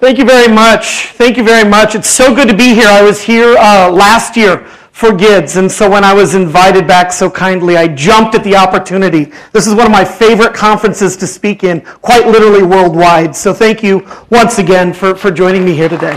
Thank you very much. Thank you very much. It's so good to be here. I was here uh, last year for GIDS, and so when I was invited back so kindly, I jumped at the opportunity. This is one of my favorite conferences to speak in, quite literally worldwide. So thank you once again for, for joining me here today.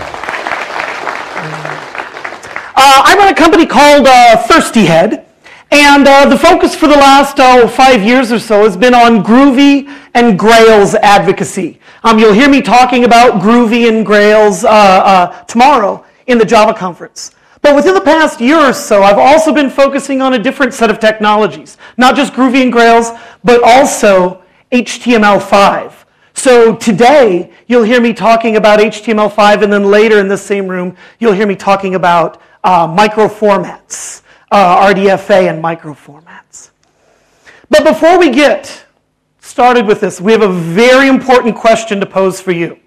Uh, I run a company called uh, Thirsty Head. And uh, the focus for the last oh, five years or so has been on Groovy and Grails advocacy. Um, you'll hear me talking about Groovy and Grails uh, uh, tomorrow in the Java conference. But within the past year or so, I've also been focusing on a different set of technologies. Not just Groovy and Grails, but also HTML5. So today, you'll hear me talking about HTML5, and then later in this same room, you'll hear me talking about uh, micro formats uh, RDFA and micro formats. But before we get started with this, we have a very important question to pose for you.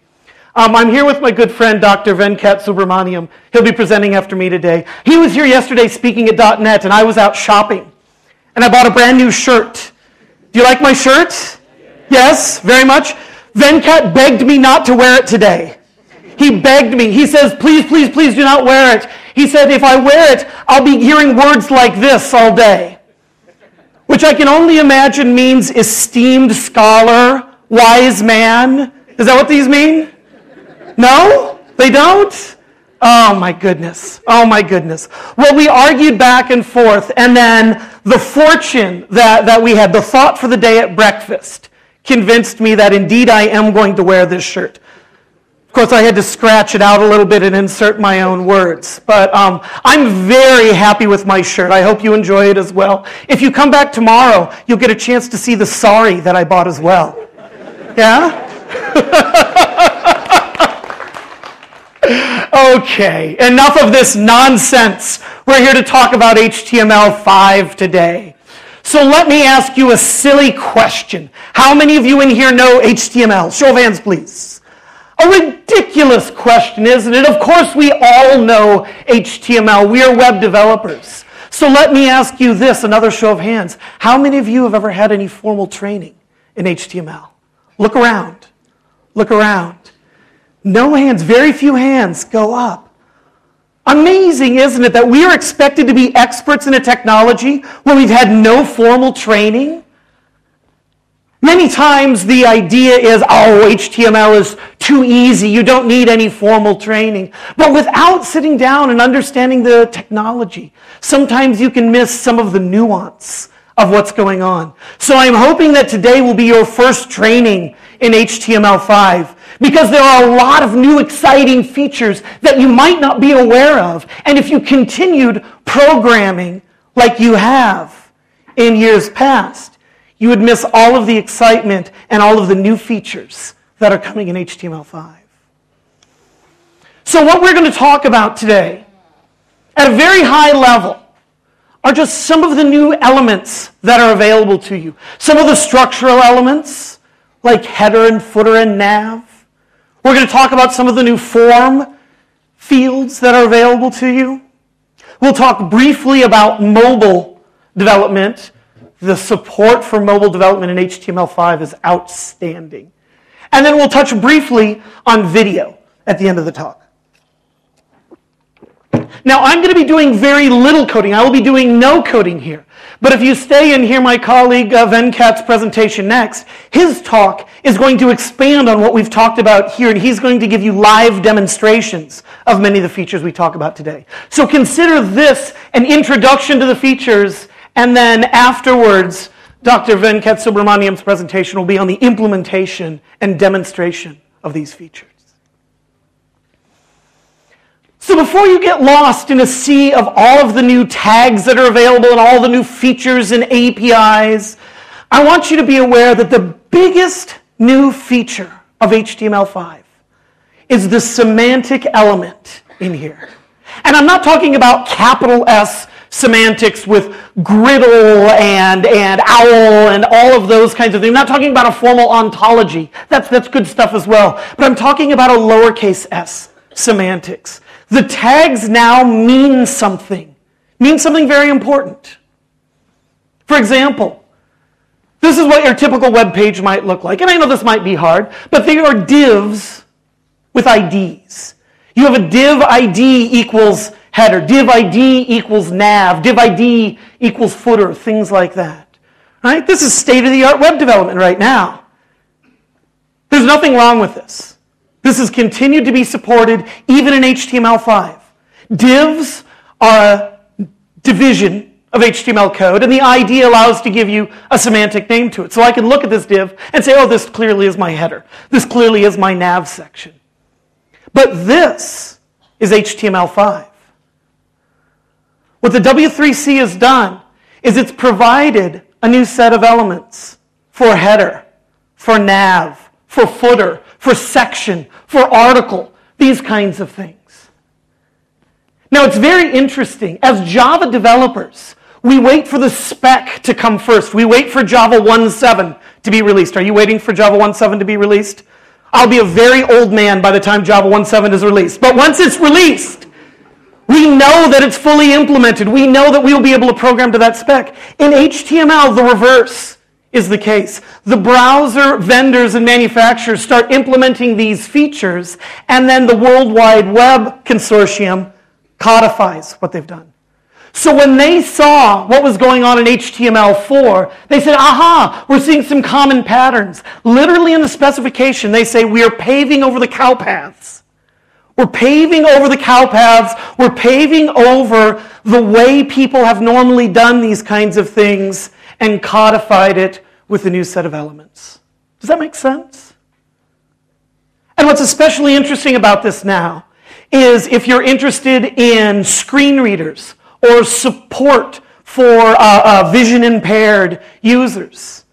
Um, I'm here with my good friend, Dr. Venkat Subramaniam. He'll be presenting after me today. He was here yesterday speaking at .NET, and I was out shopping. And I bought a brand new shirt. Do you like my shirt? Yes, very much. Venkat begged me not to wear it today. He begged me. He says, please, please, please do not wear it. He said, if I wear it, I'll be hearing words like this all day, which I can only imagine means esteemed scholar, wise man. Is that what these mean? No? They don't? Oh my goodness. Oh my goodness. Well, we argued back and forth, and then the fortune that, that we had, the thought for the day at breakfast, convinced me that indeed I am going to wear this shirt. Of course, I had to scratch it out a little bit and insert my own words. But um, I'm very happy with my shirt. I hope you enjoy it as well. If you come back tomorrow, you'll get a chance to see the sorry that I bought as well. Yeah? okay, enough of this nonsense. We're here to talk about HTML5 today. So let me ask you a silly question. How many of you in here know HTML? Show of hands, please. A ridiculous question, isn't it? Of course, we all know HTML. We are web developers. So let me ask you this another show of hands. How many of you have ever had any formal training in HTML? Look around. Look around. No hands, very few hands go up. Amazing, isn't it, that we are expected to be experts in a technology when we've had no formal training? Many times the idea is, oh, HTML is too easy. You don't need any formal training. But without sitting down and understanding the technology, sometimes you can miss some of the nuance of what's going on. So I'm hoping that today will be your first training in HTML5 because there are a lot of new exciting features that you might not be aware of. And if you continued programming like you have in years past, you would miss all of the excitement and all of the new features that are coming in HTML5. So, what we're going to talk about today, at a very high level, are just some of the new elements that are available to you. Some of the structural elements, like header and footer and nav. We're going to talk about some of the new form fields that are available to you. We'll talk briefly about mobile development the support for mobile development in HTML5 is outstanding. And then we'll touch briefly on video at the end of the talk. Now, I'm going to be doing very little coding. I will be doing no coding here. But if you stay and hear my colleague uh, Venkat's presentation next, his talk is going to expand on what we've talked about here, and he's going to give you live demonstrations of many of the features we talk about today. So consider this an introduction to the features and then afterwards, Dr. Venkat Subramaniam's presentation will be on the implementation and demonstration of these features. So before you get lost in a sea of all of the new tags that are available and all the new features and APIs, I want you to be aware that the biggest new feature of HTML5 is the semantic element in here. And I'm not talking about capital S semantics with GRDDL and, and owl and all of those kinds of things. I'm not talking about a formal ontology. That's, that's good stuff as well. But I'm talking about a lowercase s semantics. The tags now mean something, mean something very important. For example, this is what your typical web page might look like. And I know this might be hard, but they are divs with IDs. You have a div ID equals header, div ID equals nav, div ID equals footer, things like that. Right? This is state of the art web development right now. There's nothing wrong with this. This has continued to be supported even in HTML5. Divs are a division of HTML code, and the ID allows to give you a semantic name to it. So I can look at this div and say, oh, this clearly is my header. This clearly is my nav section. But this is HTML5. What the W3C has done is it's provided a new set of elements for header, for nav, for footer, for section, for article, these kinds of things. Now, it's very interesting. As Java developers, we wait for the spec to come first. We wait for Java 1.7 to be released. Are you waiting for Java 1.7 to be released? I'll be a very old man by the time Java 1.7 is released. But once it's released, we know that it's fully implemented. We know that we will be able to program to that spec. In HTML, the reverse is the case. The browser vendors and manufacturers start implementing these features, and then the World Wide Web Consortium codifies what they've done. So when they saw what was going on in HTML4, they said, aha, we're seeing some common patterns. Literally in the specification, they say we are paving over the cow paths. We're paving over the cow paths. We're paving over the way people have normally done these kinds of things and codified it with a new set of elements. Does that make sense? And what's especially interesting about this now is if you're interested in screen readers, or support for uh, uh, vision impaired users.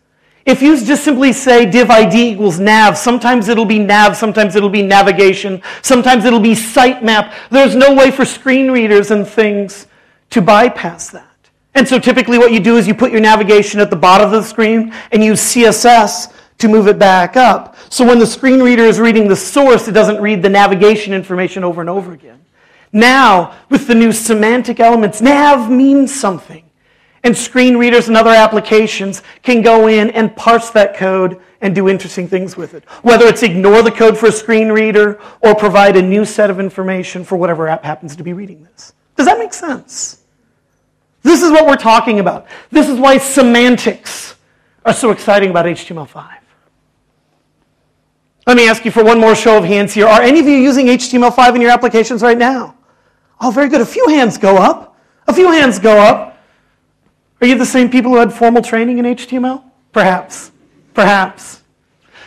If you just simply say div ID equals nav, sometimes it'll be nav, sometimes it'll be navigation, sometimes it'll be sitemap. There's no way for screen readers and things to bypass that. And so typically what you do is you put your navigation at the bottom of the screen and use CSS to move it back up. So when the screen reader is reading the source, it doesn't read the navigation information over and over again. Now, with the new semantic elements, nav means something. And screen readers and other applications can go in and parse that code and do interesting things with it. Whether it's ignore the code for a screen reader or provide a new set of information for whatever app happens to be reading this. Does that make sense? This is what we're talking about. This is why semantics are so exciting about HTML5. Let me ask you for one more show of hands here. Are any of you using HTML5 in your applications right now? Oh, very good. A few hands go up. A few hands go up. Are you the same people who had formal training in HTML? Perhaps. Perhaps.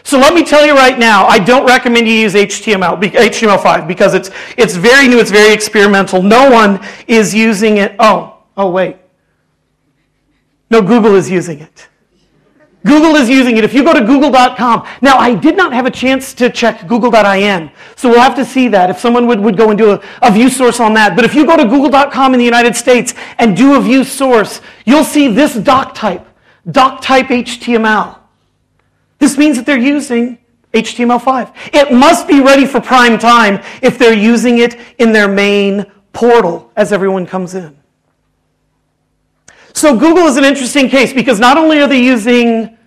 So let me tell you right now, I don't recommend you use HTML, HTML5 because it's, it's very new, it's very experimental. No one is using it. Oh, oh, wait. No, Google is using it. Google is using it. If you go to google.com, now I did not have a chance to check google.in, so we'll have to see that if someone would, would go and do a, a view source on that. But if you go to google.com in the United States and do a view source, you'll see this doc type, doc type HTML. This means that they're using HTML5. It must be ready for prime time if they're using it in their main portal as everyone comes in. So Google is an interesting case because not only are they using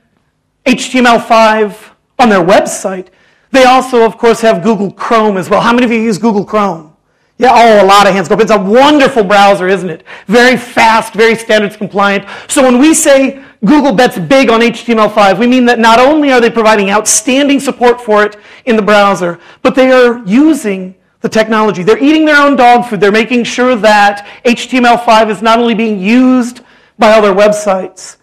HTML5 on their website, they also, of course, have Google Chrome as well. How many of you use Google Chrome? Yeah, oh, a lot of hands go up. It's a wonderful browser, isn't it? Very fast, very standards compliant. So when we say Google bets big on HTML5, we mean that not only are they providing outstanding support for it in the browser, but they are using the technology. They're eating their own dog food. They're making sure that HTML5 is not only being used by other websites,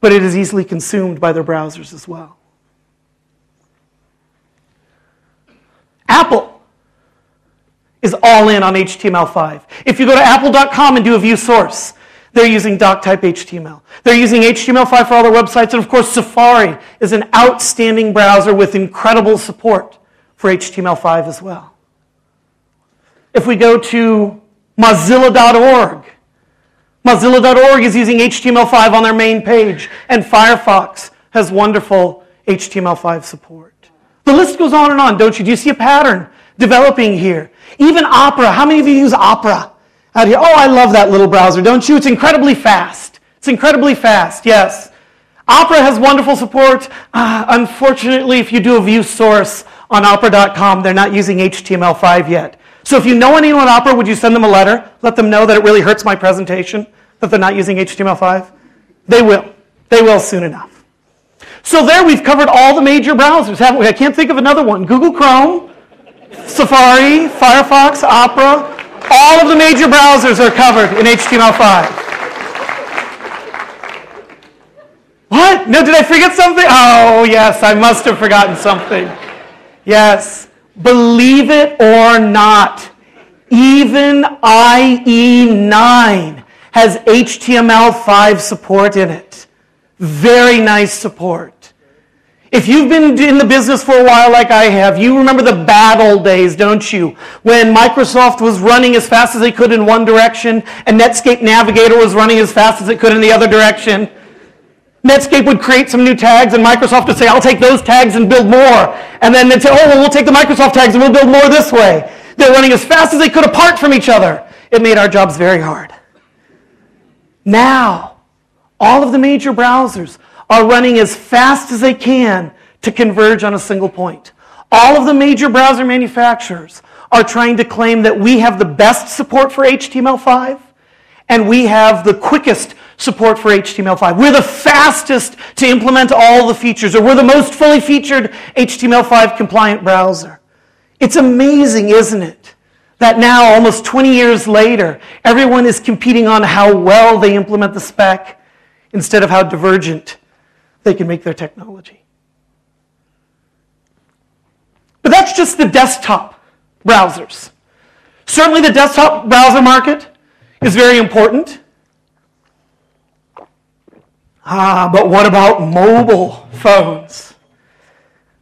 but it is easily consumed by their browsers as well. Apple is all in on HTML5. If you go to apple.com and do a view source, they're using doctype HTML. They're using HTML5 for all their websites, and of course, Safari is an outstanding browser with incredible support for HTML5 as well. If we go to Mozilla.org, Mozilla.org is using HTML5 on their main page, and Firefox has wonderful HTML5 support. The list goes on and on, don't you? Do you see a pattern developing here? Even Opera. How many of you use Opera out here? Oh, I love that little browser, don't you? It's incredibly fast. It's incredibly fast, yes. Opera has wonderful support. Uh, unfortunately, if you do a view source on opera.com, they're not using HTML5 yet. So if you know anyone at Opera, would you send them a letter? Let them know that it really hurts my presentation that they're not using HTML5? They will. They will soon enough. So there we've covered all the major browsers, haven't we? I can't think of another one. Google Chrome, Safari, Firefox, Opera, all of the major browsers are covered in HTML5. What? No, did I forget something? Oh, yes, I must have forgotten something. Yes. Believe it or not, even IE9 has HTML5 support in it. Very nice support. If you've been in the business for a while like I have, you remember the bad old days, don't you? When Microsoft was running as fast as they could in one direction and Netscape Navigator was running as fast as it could in the other direction. Netscape would create some new tags and Microsoft would say, I'll take those tags and build more. And then they'd say, oh, well, we'll take the Microsoft tags and we'll build more this way. They're running as fast as they could apart from each other. It made our jobs very hard. Now, all of the major browsers are running as fast as they can to converge on a single point. All of the major browser manufacturers are trying to claim that we have the best support for HTML5 and we have the quickest support for HTML5. We're the fastest to implement all the features, or we're the most fully featured HTML5 compliant browser. It's amazing, isn't it? That now, almost 20 years later, everyone is competing on how well they implement the spec instead of how divergent they can make their technology. But that's just the desktop browsers. Certainly, the desktop browser market is very important. Ah, but what about mobile phones?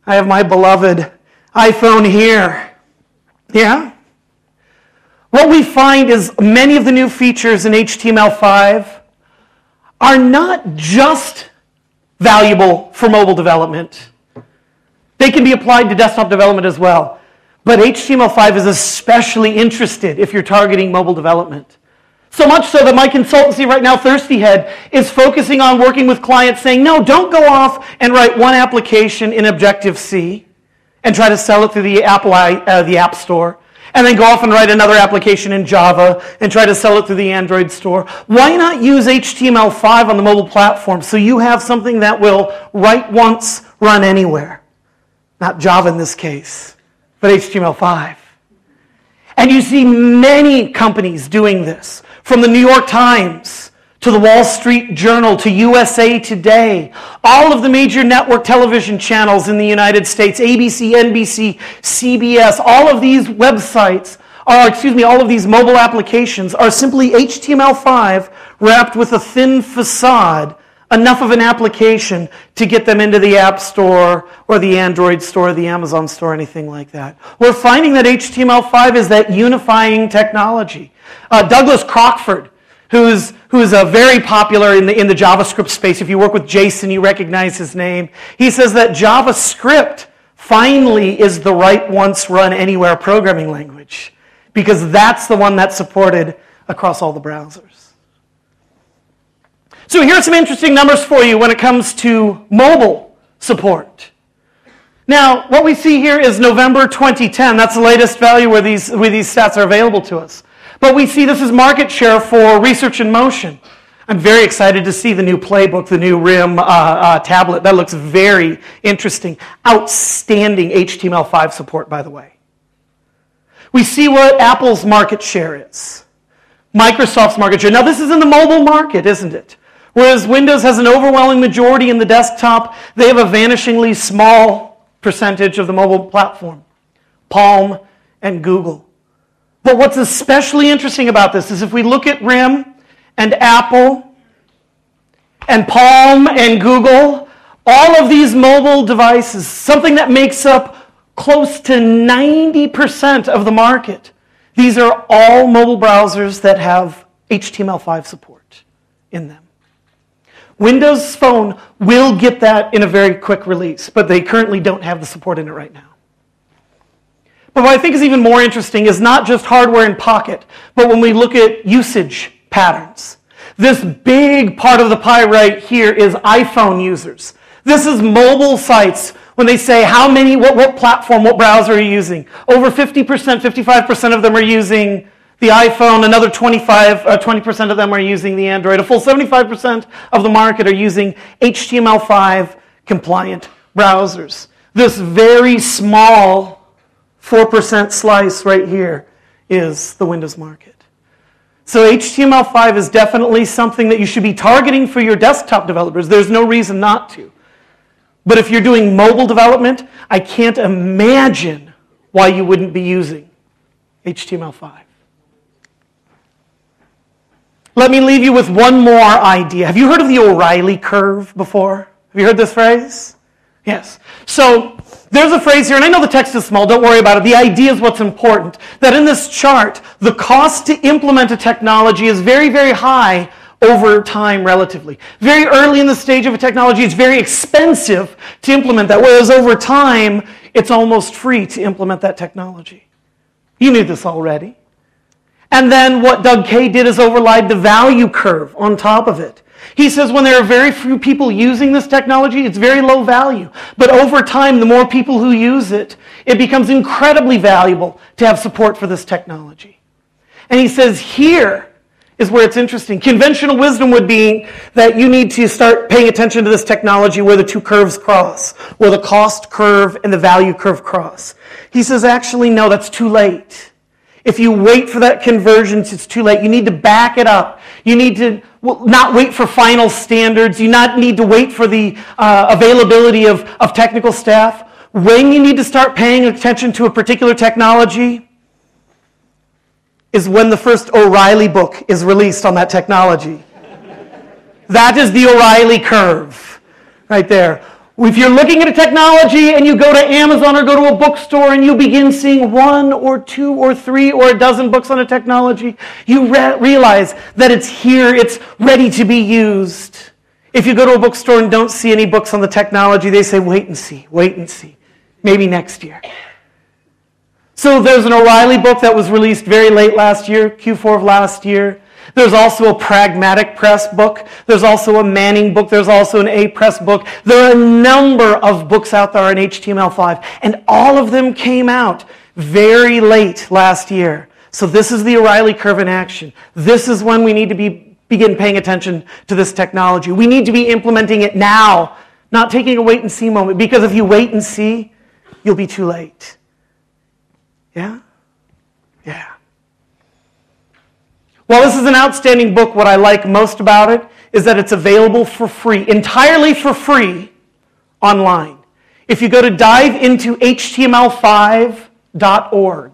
I have my beloved iPhone here. Yeah? What we find is many of the new features in HTML5 are not just valuable for mobile development. They can be applied to desktop development as well. But HTML5 is especially interested if you're targeting mobile development. So much so that my consultancy right now, Thirstyhead, is focusing on working with clients saying, no, don't go off and write one application in Objective-C and try to sell it through the, Apple, uh, the App Store, and then go off and write another application in Java and try to sell it through the Android store. Why not use HTML5 on the mobile platform so you have something that will write once, run anywhere? Not Java in this case, but HTML5. And you see many companies doing this from the New York Times to the Wall Street Journal to USA Today, all of the major network television channels in the United States, ABC, NBC, CBS, all of these websites are, excuse me, all of these mobile applications are simply HTML5 wrapped with a thin facade, enough of an application to get them into the App Store or the Android Store, or the Amazon Store, anything like that. We're finding that HTML5 is that unifying technology. Uh, Douglas Crockford, who's, who's uh, very popular in the, in the JavaScript space. If you work with JSON, you recognize his name. He says that JavaScript finally is the write once run anywhere programming language because that's the one that's supported across all the browsers. So here are some interesting numbers for you when it comes to mobile support. Now, what we see here is November 2010. That's the latest value where these, where these stats are available to us. But we see this is market share for research in motion. I'm very excited to see the new playbook, the new RIM uh, uh, tablet. That looks very interesting. Outstanding HTML5 support, by the way. We see what Apple's market share is. Microsoft's market share. Now, this is in the mobile market, isn't it? Whereas Windows has an overwhelming majority in the desktop, they have a vanishingly small percentage of the mobile platform. Palm and Google. But what's especially interesting about this is if we look at RIM and Apple and Palm and Google, all of these mobile devices, something that makes up close to 90% of the market, these are all mobile browsers that have HTML5 support in them. Windows Phone will get that in a very quick release, but they currently don't have the support in it right now. But what I think is even more interesting is not just hardware in pocket, but when we look at usage patterns. This big part of the pie right here is iPhone users. This is mobile sites When they say how many, what, what platform, what browser are you using? Over 50%, 55% of them are using the iPhone, another 25, uh, 20% of them are using the Android. A full 75% of the market are using HTML5 compliant browsers. This very small 4% slice right here is the Windows market. So HTML5 is definitely something that you should be targeting for your desktop developers. There's no reason not to. But if you're doing mobile development, I can't imagine why you wouldn't be using HTML5. Let me leave you with one more idea. Have you heard of the O'Reilly curve before? Have you heard this phrase? Yes. So there's a phrase here, and I know the text is small, don't worry about it. The idea is what's important. That in this chart, the cost to implement a technology is very, very high over time relatively. Very early in the stage of a technology, it's very expensive to implement that, whereas over time, it's almost free to implement that technology. You knew this already. And then what Doug Kaye did is overlaid the value curve on top of it. He says when there are very few people using this technology, it's very low value. But over time, the more people who use it, it becomes incredibly valuable to have support for this technology. And he says here is where it's interesting. Conventional wisdom would be that you need to start paying attention to this technology where the two curves cross, where the cost curve and the value curve cross. He says, actually, no, that's too late. If you wait for that conversion, it's too late. You need to back it up. You need to not wait for final standards. You not need to wait for the uh, availability of, of technical staff. When you need to start paying attention to a particular technology is when the first O'Reilly book is released on that technology. that is the O'Reilly curve right there. If you're looking at a technology and you go to Amazon or go to a bookstore and you begin seeing one or two or three or a dozen books on a technology, you re- realize that it's here, it's ready to be used. If you go to a bookstore and don't see any books on the technology, they say, wait and see, wait and see. Maybe next year. So there's an O'Reilly book that was released very late last year, Q4 of last year. There's also a pragmatic press book. There's also a Manning book. There's also an Apress book. There are a number of books out there in HTML5, and all of them came out very late last year. So this is the O'Reilly curve in action. This is when we need to be, begin paying attention to this technology. We need to be implementing it now, not taking a wait and see moment, because if you wait and see, you'll be too late. Yeah? Yeah. While this is an outstanding book, what I like most about it is that it's available for free, entirely for free, online. If you go to diveintohtml5.org,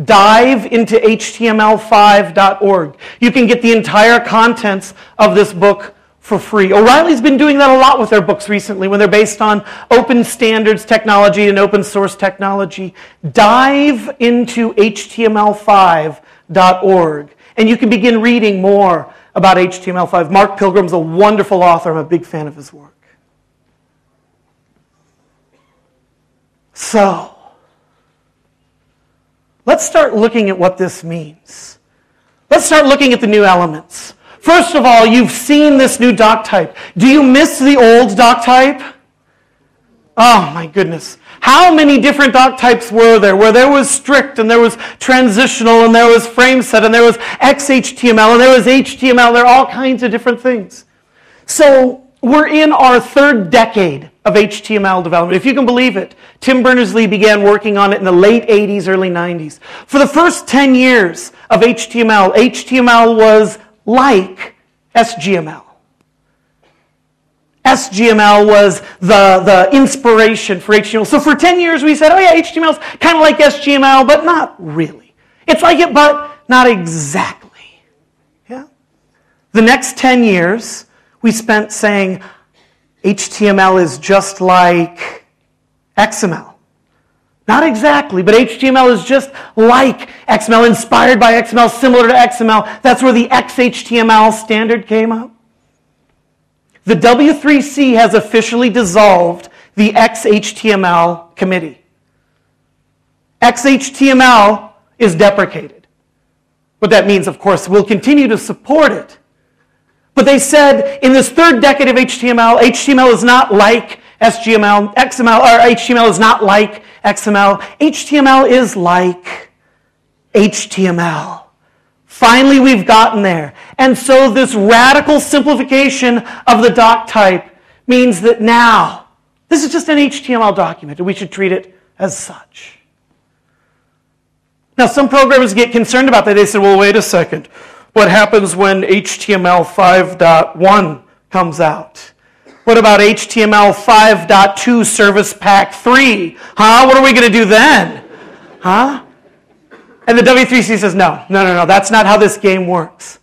diveintohtml5.org, you can get the entire contents of this book for free. O'Reilly's been doing that a lot with their books recently when they're based on open standards technology and open source technology. Dive into html5.org and you can begin reading more about HTML5. Mark Pilgrim's a wonderful author. I'm a big fan of his work. So, let's start looking at what this means. Let's start looking at the new elements. First of all, you've seen this new doc type. Do you miss the old doc type? Oh my goodness. How many different doc types were there? Where there was strict and there was transitional and there was frame set and there was XHTML and there was HTML. There are all kinds of different things. So we're in our third decade of HTML development. If you can believe it, Tim Berners-Lee began working on it in the late 80s, early 90s. For the first 10 years of HTML, HTML was like SGML. SGML was the, the inspiration for HTML. So for 10 years we said, oh yeah, HTML is kind of like SGML, but not really. It's like it, but not exactly. Yeah? The next 10 years we spent saying HTML is just like XML. Not exactly, but HTML is just like XML, inspired by XML, similar to XML. That's where the XHTML standard came up. The W3C has officially dissolved the XHTML committee. XHTML is deprecated. What that means, of course, we'll continue to support it. But they said in this third decade of HTML, HTML is not like SGML, XML, or HTML is not like XML. HTML is like HTML. Finally, we've gotten there. And so this radical simplification of the doc type means that now, this is just an HTML document, and we should treat it as such. Now, some programmers get concerned about that. They say, well, wait a second. What happens when HTML 5.1 comes out? What about HTML 5.2 Service Pack 3? Huh? What are we going to do then? Huh? And the W3C says, no, no, no, no, that's not how this game works.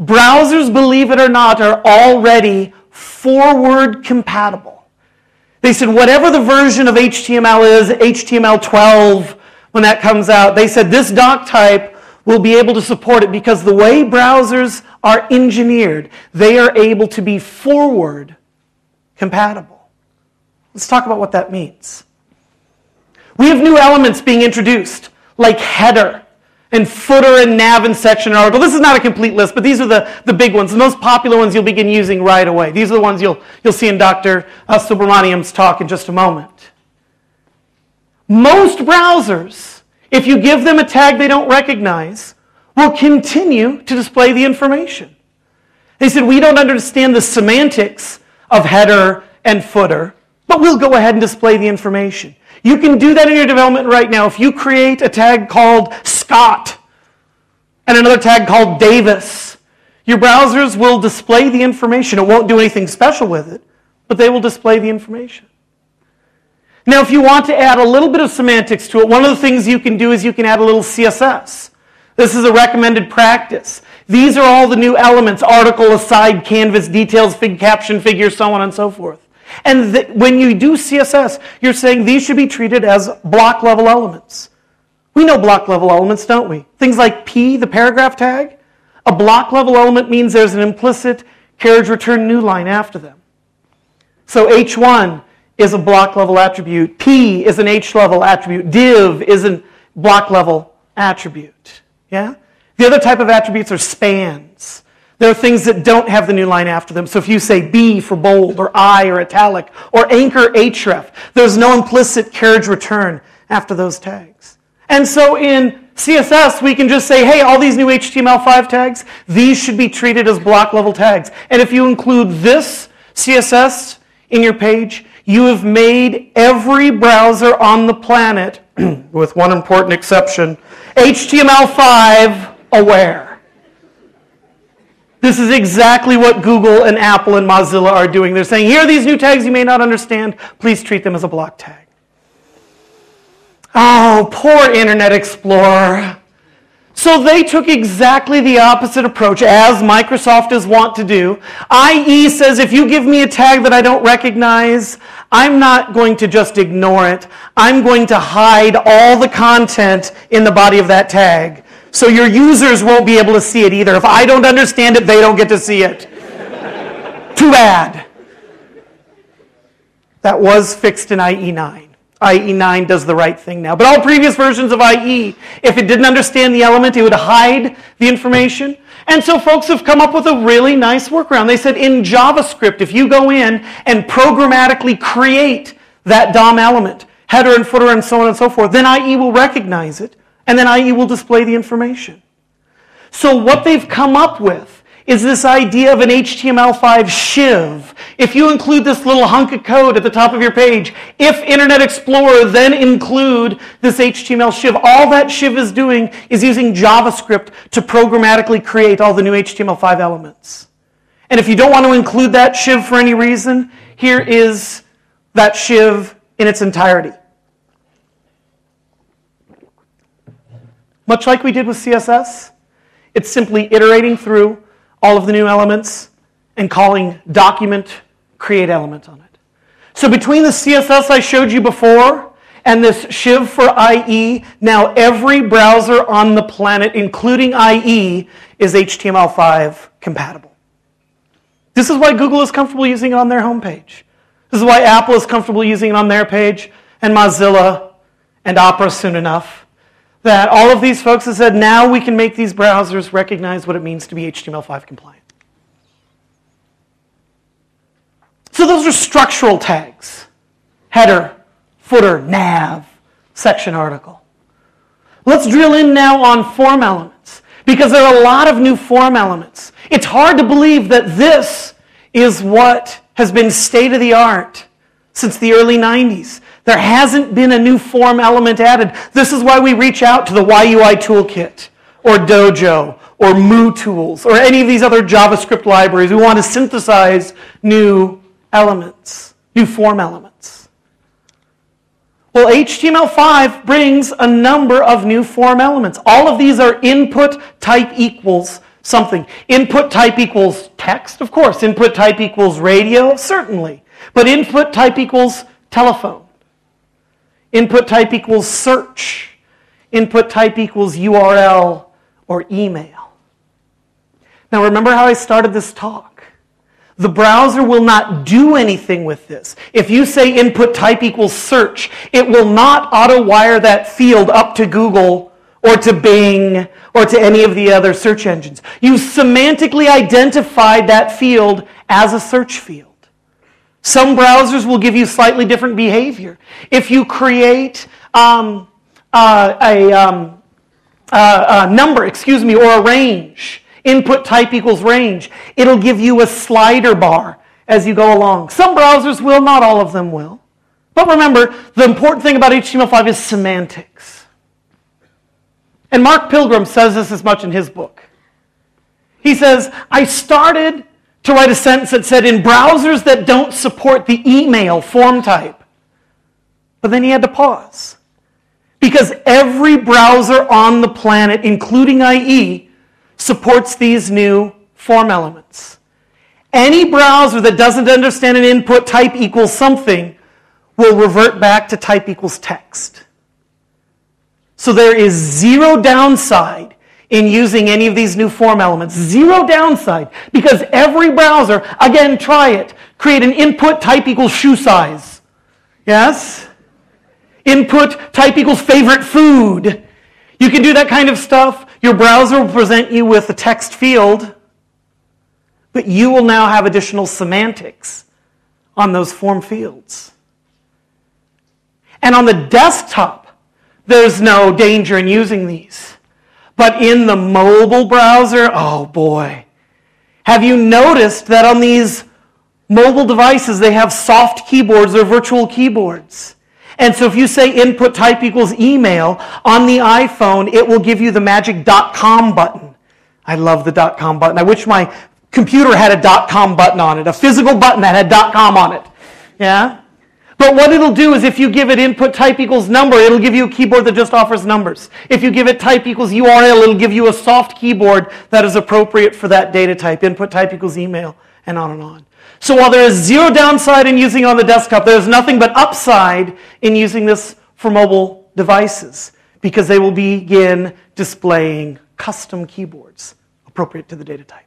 Browsers, believe it or not, are already forward compatible. They said, whatever the version of HTML is, HTML 12, when that comes out, they said this doc type will be able to support it because the way browsers are engineered, they are able to be forward compatible. Let's talk about what that means. We have new elements being introduced like header and footer and nav and section and article. This is not a complete list, but these are the, the big ones. The most popular ones you'll begin using right away. These are the ones you'll, you'll see in Dr. Uh, Subramaniam's talk in just a moment. Most browsers, if you give them a tag they don't recognize, will continue to display the information. They said, we don't understand the semantics of header and footer, but we'll go ahead and display the information. You can do that in your development right now. If you create a tag called Scott and another tag called Davis, your browsers will display the information. It won't do anything special with it, but they will display the information. Now, if you want to add a little bit of semantics to it, one of the things you can do is you can add a little CSS. This is a recommended practice. These are all the new elements article, aside, canvas, details, fig caption, figure, so on and so forth. And th- when you do CSS, you're saying these should be treated as block level elements. We know block level elements, don't we? Things like P, the paragraph tag. A block level element means there's an implicit carriage return new line after them. So H1 is a block level attribute. P is an H level attribute. Div is a block level attribute. Yeah? The other type of attributes are spans. There are things that don't have the new line after them. So if you say B for bold or I or italic or anchor href, there's no implicit carriage return after those tags. And so in CSS, we can just say, hey, all these new HTML5 tags, these should be treated as block level tags. And if you include this CSS in your page, you have made every browser on the planet, with one important exception, HTML5 aware. This is exactly what Google and Apple and Mozilla are doing. They're saying, here are these new tags you may not understand. Please treat them as a block tag. Oh, poor Internet Explorer. So they took exactly the opposite approach, as Microsoft is wont to do. IE says if you give me a tag that I don't recognize, I'm not going to just ignore it. I'm going to hide all the content in the body of that tag. So your users won't be able to see it either. If I don't understand it, they don't get to see it. Too bad. That was fixed in IE9. IE9 does the right thing now. But all previous versions of IE, if it didn't understand the element, it would hide the information. And so folks have come up with a really nice workaround. They said in JavaScript, if you go in and programmatically create that DOM element, header and footer and so on and so forth, then IE will recognize it and then IE will display the information. So what they've come up with is this idea of an HTML5 shiv. If you include this little hunk of code at the top of your page, if Internet Explorer then include this HTML shiv, all that shiv is doing is using JavaScript to programmatically create all the new HTML5 elements. And if you don't want to include that shiv for any reason, here is that shiv in its entirety. Much like we did with CSS, it's simply iterating through all of the new elements and calling document create element on it. So between the CSS I showed you before and this shiv for IE, now every browser on the planet, including IE, is HTML5 compatible. This is why Google is comfortable using it on their homepage. This is why Apple is comfortable using it on their page, and Mozilla and Opera soon enough that all of these folks have said now we can make these browsers recognize what it means to be HTML5 compliant. So those are structural tags. header, footer, nav, section article. Let's drill in now on form elements because there are a lot of new form elements. It's hard to believe that this is what has been state of the art since the early 90s. There hasn't been a new form element added. This is why we reach out to the YUI toolkit or Dojo or MooTools or any of these other JavaScript libraries. We want to synthesize new elements, new form elements. Well, HTML5 brings a number of new form elements. All of these are input type equals something. Input type equals text, of course. Input type equals radio, certainly. But input type equals telephone. Input type equals search. Input type equals URL or email. Now remember how I started this talk. The browser will not do anything with this. If you say input type equals search, it will not auto wire that field up to Google or to Bing or to any of the other search engines. You semantically identified that field as a search field. Some browsers will give you slightly different behavior. If you create um, uh, a, um, uh, a number, excuse me, or a range, input type equals range, it'll give you a slider bar as you go along. Some browsers will, not all of them will. But remember, the important thing about HTML5 is semantics. And Mark Pilgrim says this as much in his book. He says, I started to write a sentence that said, in browsers that don't support the email form type. But then he had to pause. Because every browser on the planet, including IE, supports these new form elements. Any browser that doesn't understand an input type equals something will revert back to type equals text. So there is zero downside in using any of these new form elements. Zero downside because every browser, again, try it. Create an input type equals shoe size. Yes? Input type equals favorite food. You can do that kind of stuff. Your browser will present you with a text field, but you will now have additional semantics on those form fields. And on the desktop, there's no danger in using these. But in the mobile browser, oh boy. Have you noticed that on these mobile devices, they have soft keyboards or virtual keyboards? And so if you say input type equals email on the iPhone, it will give you the magic .com button. I love the .com button. I wish my computer had a .com button on it, a physical button that had .com on it. Yeah? But what it'll do is if you give it input type equals number, it'll give you a keyboard that just offers numbers. If you give it type equals URL, it'll give you a soft keyboard that is appropriate for that data type. Input type equals email, and on and on. So while there is zero downside in using on the desktop, there's nothing but upside in using this for mobile devices because they will begin displaying custom keyboards appropriate to the data type.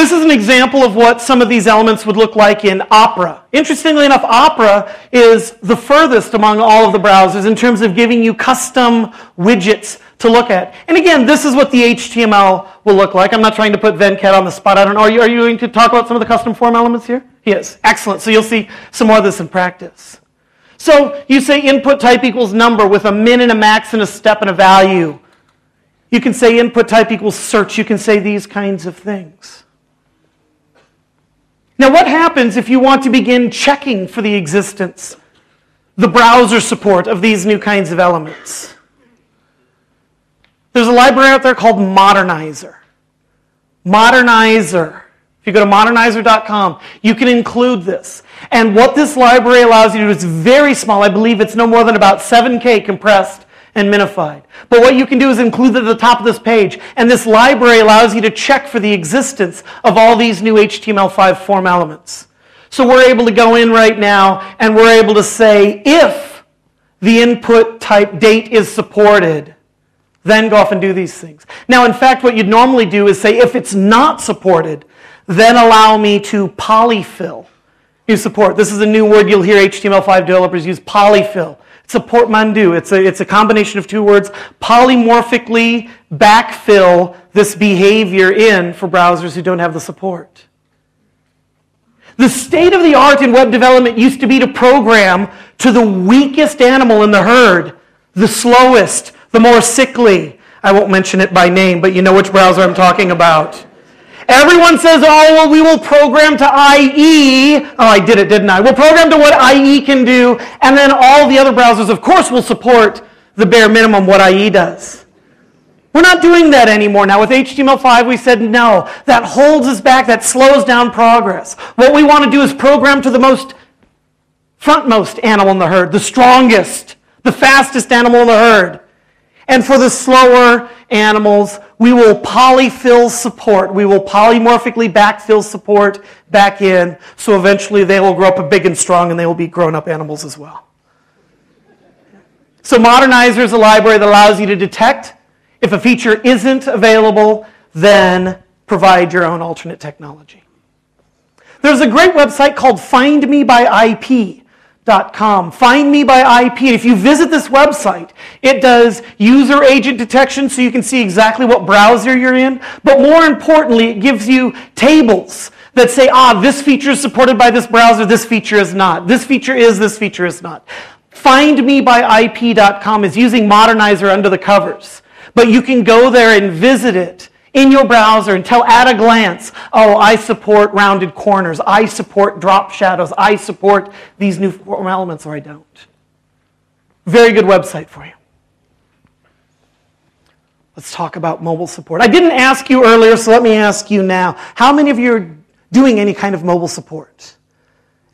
This is an example of what some of these elements would look like in Opera. Interestingly enough, Opera is the furthest among all of the browsers in terms of giving you custom widgets to look at. And again, this is what the HTML will look like. I'm not trying to put Venkat on the spot. I don't know. Are you, are you going to talk about some of the custom form elements here? Yes. Excellent. So you'll see some more of this in practice. So you say input type equals number with a min and a max and a step and a value. You can say input type equals search. You can say these kinds of things. Now, what happens if you want to begin checking for the existence, the browser support of these new kinds of elements? There's a library out there called Modernizr. Modernizr. If you go to modernizr.com, you can include this. And what this library allows you to do is very small. I believe it's no more than about 7K compressed and minified. But what you can do is include at the top of this page. And this library allows you to check for the existence of all these new HTML5 form elements. So we're able to go in right now and we're able to say if the input type date is supported, then go off and do these things. Now, in fact, what you'd normally do is say if it's not supported, then allow me to polyfill. new support. This is a new word you'll hear HTML5 developers use polyfill. It's a portmanteau. It's a, it's a combination of two words. Polymorphically backfill this behavior in for browsers who don't have the support. The state of the art in web development used to be to program to the weakest animal in the herd, the slowest, the more sickly. I won't mention it by name, but you know which browser I'm talking about. Everyone says, oh, well, we will program to IE. Oh, I did it, didn't I? We'll program to what IE can do, and then all the other browsers, of course, will support the bare minimum what IE does. We're not doing that anymore. Now, with HTML5, we said no. That holds us back, that slows down progress. What we want to do is program to the most frontmost animal in the herd, the strongest, the fastest animal in the herd. And for the slower animals, we will polyfill support. We will polymorphically backfill support back in, so eventually they will grow up big and strong and they will be grown up animals as well. So Modernizr is a library that allows you to detect if a feature isn't available, then provide your own alternate technology. There's a great website called findmebyip Com. Find me by IP. If you visit this website, it does user agent detection so you can see exactly what browser you're in. But more importantly, it gives you tables that say, ah, this feature is supported by this browser, this feature is not. This feature is, this feature is not. FindMeByIP.com is using Modernizr under the covers. But you can go there and visit it in your browser and tell at a glance, oh, I support rounded corners, I support drop shadows, I support these new form elements, or I don't. Very good website for you. Let's talk about mobile support. I didn't ask you earlier, so let me ask you now. How many of you are doing any kind of mobile support?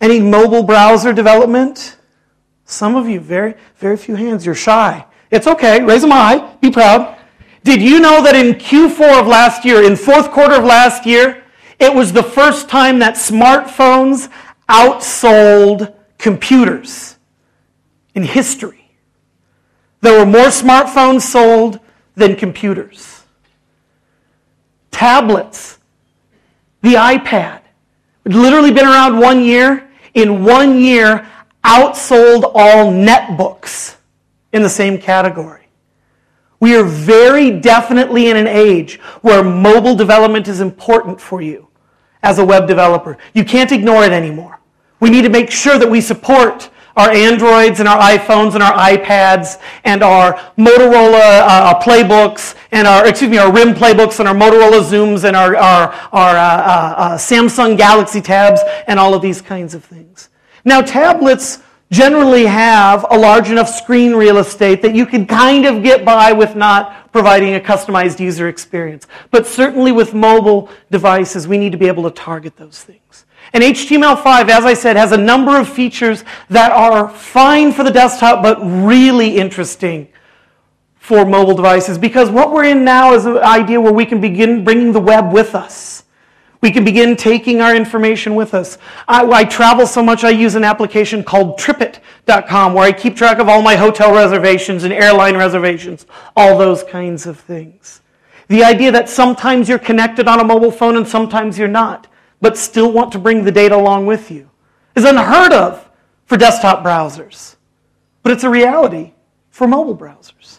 Any mobile browser development? Some of you, very, very few hands. You're shy. It's okay. Raise them high. Be proud. Did you know that in Q4 of last year, in fourth quarter of last year, it was the first time that smartphones outsold computers in history? There were more smartphones sold than computers. Tablets, the iPad, literally been around one year. In one year, outsold all netbooks in the same category. We are very definitely in an age where mobile development is important for you as a web developer. You can't ignore it anymore. We need to make sure that we support our Androids and our iPhones and our iPads and our Motorola uh, playbooks and our, excuse me, our RIM playbooks and our Motorola Xooms and our, our, our uh, uh, uh Samsung Galaxy tabs and all of these kinds of things. Now, tablets generally have a large enough screen real estate that you can kind of get by with not providing a customized user experience. But certainly with mobile devices, we need to be able to target those things. And HTML5, as I said, has a number of features that are fine for the desktop, but really interesting for mobile devices because what we're in now is an idea where we can begin bringing the web with us. We can begin taking our information with us. I, I, travel so much, I use an application called TripIt.com where I keep track of all my hotel reservations and airline reservations, all those kinds of things. The idea that sometimes you're connected on a mobile phone and sometimes you're not, but still want to bring the data along with you, is unheard of for desktop browsers. But it's a reality for mobile browsers.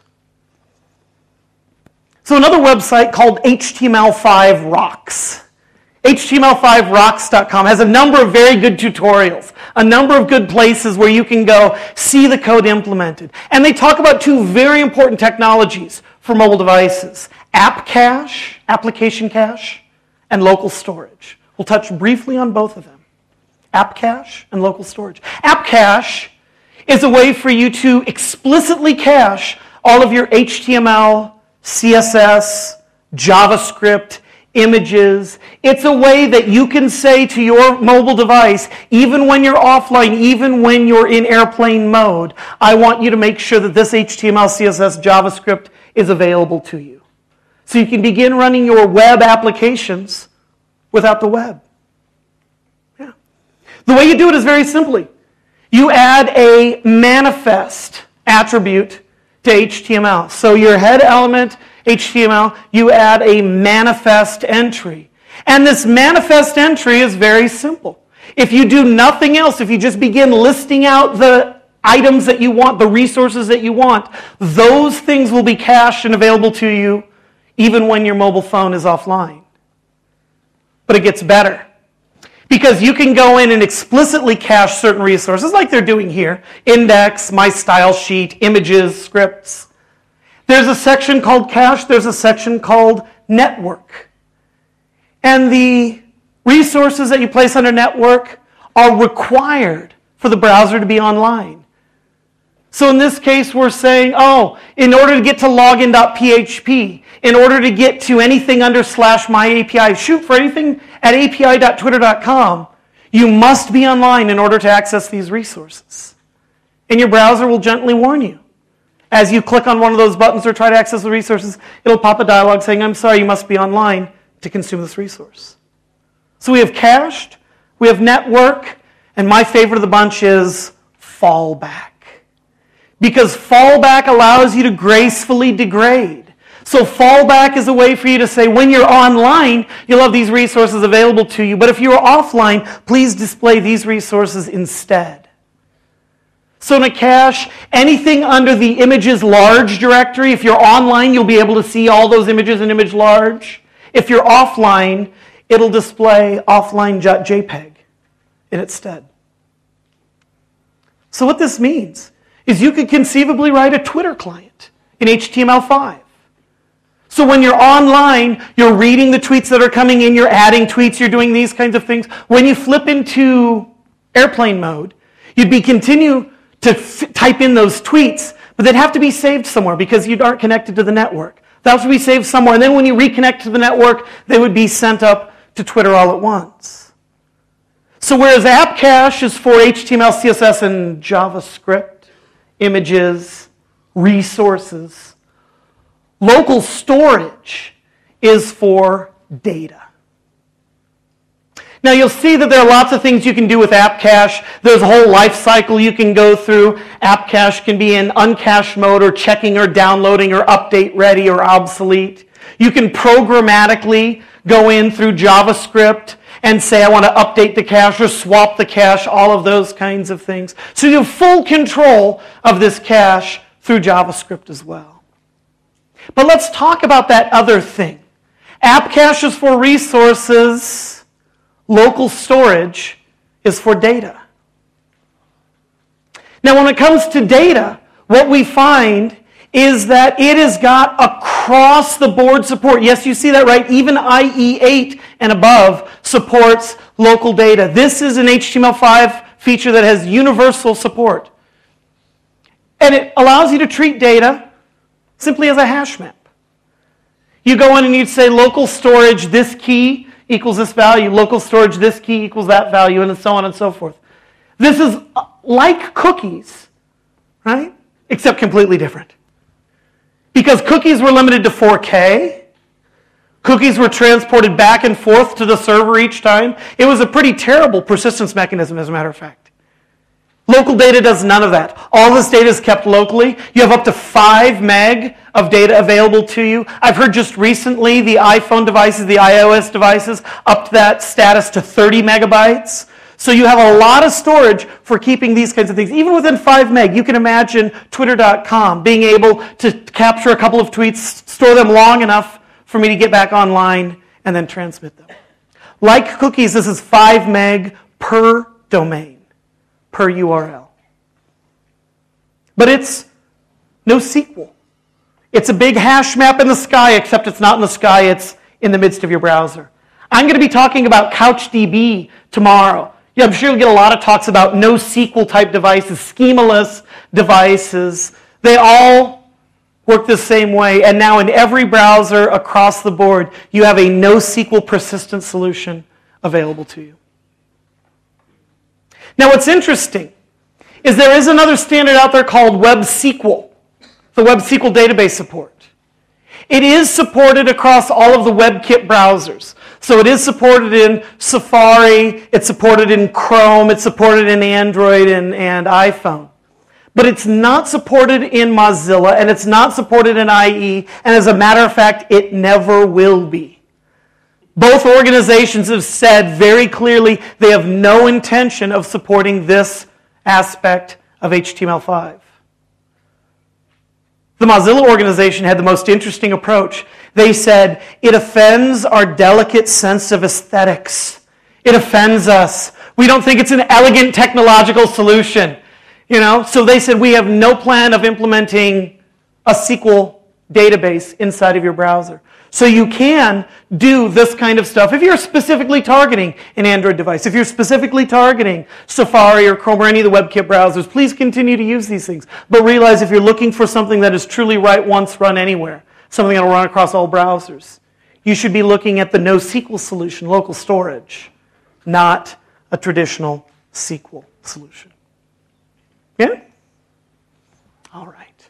So, another website called HTML5 Rocks HTML5rocks.com has a number of very good tutorials, a number of good places where you can go see the code implemented. And they talk about two very important technologies for mobile devices app cache, application cache, and local storage. We'll touch briefly on both of them app cache and local storage. App cache is a way for you to explicitly cache all of your HTML, CSS, JavaScript, images. It's a way that you can say to your mobile device, even when you're offline, even when you're in airplane mode, I want you to make sure that this HTML, CSS, JavaScript is available to you. So you can begin running your web applications without the web. Yeah. The way you do it is very simply. You add a manifest attribute to HTML. So your head element HTML, you add a manifest entry. And this manifest entry is very simple. If you do nothing else, if you just begin listing out the items that you want, the resources that you want, those things will be cached and available to you even when your mobile phone is offline. But it gets better. Because you can go in and explicitly cache certain resources like they're doing here index, my style sheet, images, scripts. There's a section called cache, there's a section called network. And the resources that you place under network are required for the browser to be online. So in this case, we're saying, oh, in order to get to login.php, in order to get to anything under slash my API, shoot for anything at api.twitter.com, you must be online in order to access these resources. And your browser will gently warn you. As you click on one of those buttons or try to access the resources, it'll pop a dialog saying, I'm sorry, you must be online to consume this resource. So we have cached, we have network, and my favorite of the bunch is fallback. Because fallback allows you to gracefully degrade. So fallback is a way for you to say when you're online, you'll have these resources available to you. But if you're offline, please display these resources instead. So a cache, anything under the images large directory, if you're online, you'll be able to see all those images in image large. If you're offline, it'll display offline.jpg in its stead. So what this means is you could conceivably write a Twitter client in HTML5. So when you're online, you're reading the tweets that are coming in, you're adding tweets, you're doing these kinds of things. When you flip into airplane mode, you'd be continue to f- type in those tweets, but they'd have to be saved somewhere because you aren't connected to the network. Have to be saved somewhere. And then when you reconnect to the network, they would be sent up to Twitter all at once. So whereas app cache is for HTML, CSS, and JavaScript, images, resources. Local storage is for data. Now you'll see that there are lots of things you can do with app cache. There's a whole life cycle you can go through. App cache can be in uncached mode or checking or downloading or update ready or obsolete. You can programmatically go in through JavaScript and say, I want to update the cache or swap the cache, all of those kinds of things. So you have full control of this cache through JavaScript as well. But let's talk about that other thing. App cache is for resources, local storage is for data. Now, when it comes to data, what we find is that it has got across the board support. Yes, you see that right. Even IE8 and above supports local data. This is an HTML5 feature that has universal support. And it allows you to treat data simply as a hash map. You go in and you say local storage this key equals this value, local storage this key equals that value, and so on and so forth. This is uh, like cookies, right? Except completely different. Because cookies were limited to 4K. Cookies were transported back and forth to the server each time. It was a pretty terrible persistence mechanism, as a matter of fact. Local data does none of that. All this data is kept locally. You have up to 5 meg of data available to you. I've heard just recently the iPhone devices, the iOS devices, upped that status to 30 megabytes. So you have a lot of storage for keeping these kinds of things. Even within 5 meg, you can imagine Twitter.com being able to capture a couple of tweets, store them long enough for me to get back online, and then transmit them. Like cookies, this is 5 meg per domain, per URL. But it's NoSQL. It's a big hash map in the sky, except it's not in the sky, it's in the midst of your browser. I'm going to be talking about CouchDB tomorrow. Yeah, I'm sure you'll get a lot of talks about NoSQL type devices, schemaless devices. They all work the same way. And now in every browser across the board, you have a NoSQL persistent solution available to you. Now, what's interesting is there is another standard out there called WebSQL, the WebSQL database support. It is supported across all of the WebKit browsers. So it is supported in Safari, it's supported in Chrome, it's supported in Android and, and iPhone. But it's not supported in Mozilla and it's not supported in IE, and as a matter of fact, it never will be. Both organizations have said very clearly they have no intention of supporting this aspect of HTML5. The Mozilla organization had the most interesting approach. They said, it offends our delicate sense of aesthetics It offends us. We don't think it's an elegant technological solution. You know, so they said we have no plan of implementing a SQL database inside of your browser. So you can do this kind of stuff if you're specifically targeting an Android device. If you're specifically targeting Safari or Chrome or any of the WebKit browsers, please continue to use these things. But realize if you're looking for something that is truly write once, run anywhere, something that will run across all browsers, you should be looking at the NoSQL solution, local storage, not a traditional SQL solution. Yeah? All right.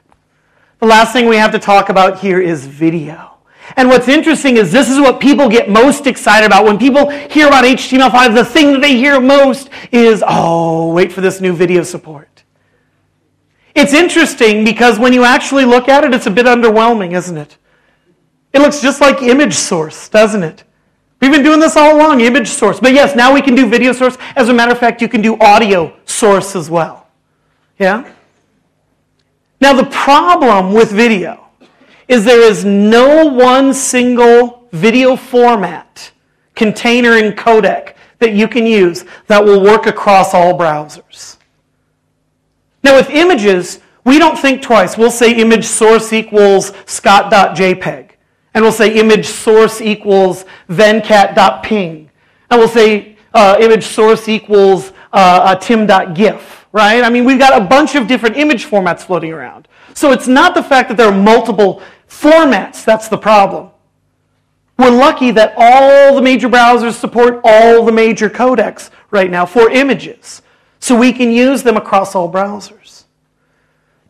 The last thing we have to talk about here is video. And what's interesting is this is what people get most excited about. When people hear about HTML5, the thing that they hear most is, oh, wait for this new video support. It's interesting because when you actually look at it, it's a bit underwhelming, isn't it? It looks just like image source, doesn't it? We've been doing this all along, image source. But yes, now we can do video source. As a matter of fact, you can do audio source as well. Yeah? Now, the problem with video is there is no one single video format, container, and codec that you can use that will work across all browsers. Now, with images, we don't think twice. We'll say image source equals scott.jpg. And we'll say image source equals vencat.ping. And we'll say uh, image source equals uh, uh, tim.gif, right? I mean, we've got a bunch of different image formats floating around. So it's not the fact that there are multiple formats that's the problem. We're lucky that all the major browsers support all the major codecs right now for images. So we can use them across all browsers.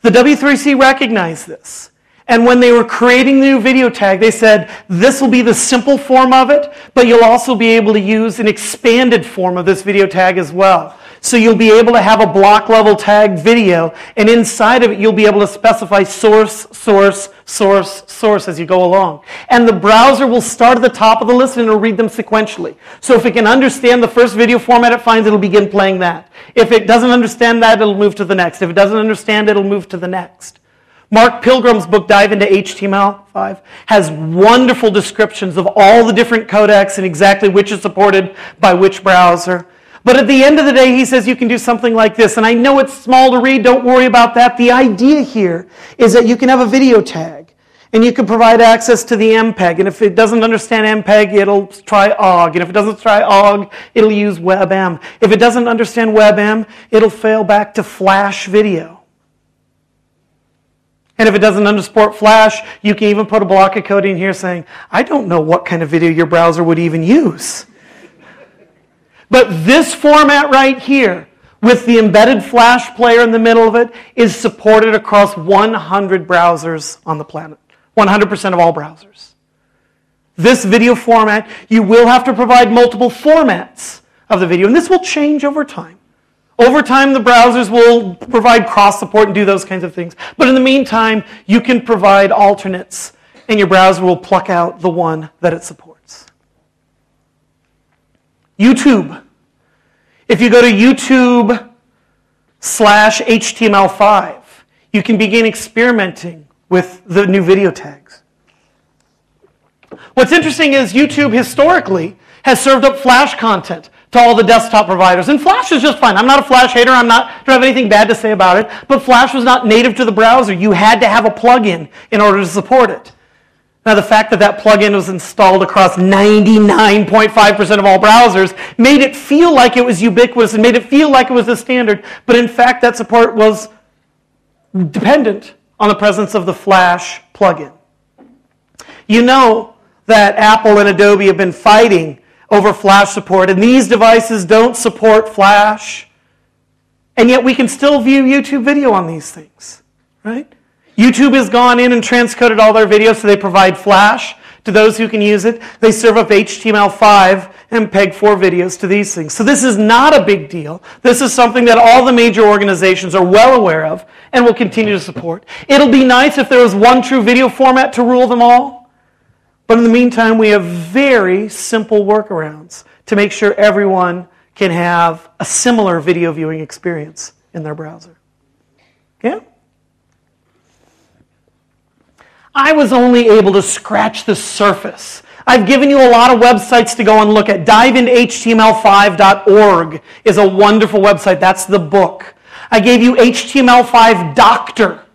The W3C recognized this. And when they were creating the new video tag, they said, this will be the simple form of it, but you'll also be able to use an expanded form of this video tag as well. So you'll be able to have a block level tag video, and inside of it, you'll be able to specify source, source, source, source as you go along. And the browser will start at the top of the list and it'll read them sequentially. So if it can understand the first video format it finds, it'll begin playing that. If it doesn't understand that, it'll move to the next. If it doesn't understand it, it'll move to the next. Mark Pilgrim's book, Dive into HTML5, has wonderful descriptions of all the different codecs and exactly which is supported by which browser. But at the end of the day, he says you can do something like this. And I know it's small to read, don't worry about that. The idea here is that you can have a video tag and you can provide access to the MPEG. And if it doesn't understand MPEG, it'll try OGG. And if it doesn't try OGG, it'll use WebM. If it doesn't understand WebM, it'll fail back to Flash video. And if it doesn't undersport Flash, you can even put a block of code in here saying, I don't know what kind of video your browser would even use. But this format right here, with the embedded Flash player in the middle of it, is supported across 100 browsers on the planet. 100% of all browsers. This video format, you will have to provide multiple formats of the video, and this will change over time. Over time, the browsers will provide cross support and do those kinds of things. But in the meantime, you can provide alternates, and your browser will pluck out the one that it supports. YouTube. If you go to YouTube slash HTML5, you can begin experimenting with the new video tags. What's interesting is YouTube historically has served up Flash content to all the desktop providers. And Flash is just fine. I'm not a Flash hater. I'm not, I don't have anything bad to say about it. But Flash was not native to the browser. You had to have a plugin in order to support it. Now, the fact that that plugin was installed across 99.5% of all browsers made it feel like it was ubiquitous and made it feel like it was the standard. But in fact, that support was dependent on the presence of the Flash plugin. You know that Apple and Adobe have been fighting over Flash support, and these devices don't support Flash. And yet we can still view YouTube video on these things, right? YouTube has gone in and transcoded all their videos so they provide Flash to those who can use it. They serve up HTML5 MPEG4 videos to these things. So this is not a big deal. This is something that all the major organizations are well aware of and will continue to support. It'll be nice if there was one true video format to rule them all. But in the meantime, we have very simple workarounds to make sure everyone can have a similar video viewing experience in their browser. Yeah? I was only able to scratch the surface I've given you a lot of websites to go and look at. DiveIntoHTML5.org is a wonderful website. That's the book. I gave you HTML5 Doctor,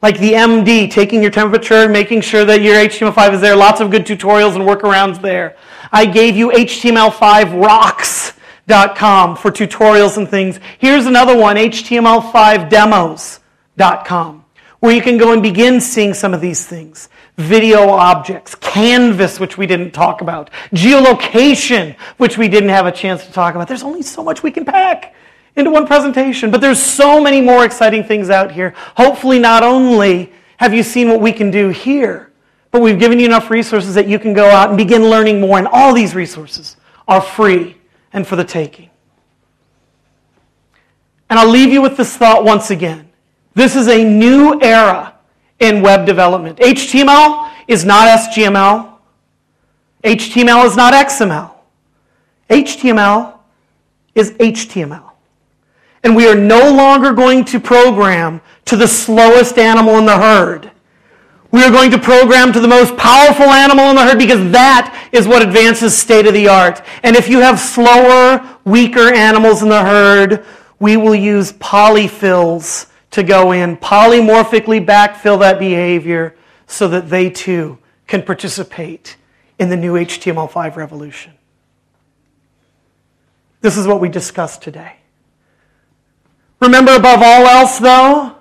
like the MD, taking your temperature, making sure that your HTML5 is there. Lots of good tutorials and workarounds there. I gave you HTML5 Rocks.com for tutorials and things. Here's another one, HTML5Demos.com, where you can go and begin seeing some of these things video objects, canvas, which we didn't talk about, geolocation, which we didn't have a chance to talk about. There's only so much we can pack into one presentation, but there's so many more exciting things out here. Hopefully, not only have you seen what we can do here, but we've given you enough resources that you can go out and begin learning more, and all these resources are free and for the taking. And I'll leave you with this thought once again. This is a new era in web development. HTML is not SGML. HTML is not XML. HTML is HTML. And we are no longer going to program to the slowest animal in the herd. We are going to program to the most powerful animal in the herd because that is what advances state of the art. And if you have slower, weaker animals in the herd, we will use polyfills to go in, polymorphically backfill that behavior so that they too can participate in the new HTML5 revolution. This is what we discussed today. Remember, above all else, though,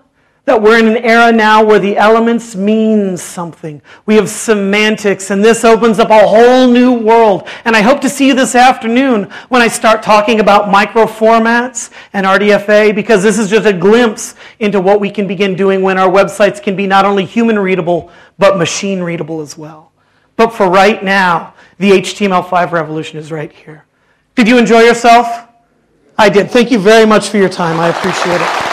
that we're in an era now where the elements mean something. We have semantics, and this opens up a whole new world. And I hope to see you this afternoon when I start talking about microformats and RDFA, because this is just a glimpse into what we can begin doing when our websites can be not only human readable, but machine readable as well. But for right now, the HTML5 revolution is right here. Did you enjoy yourself? I did. Thank you very much for your time. I appreciate it.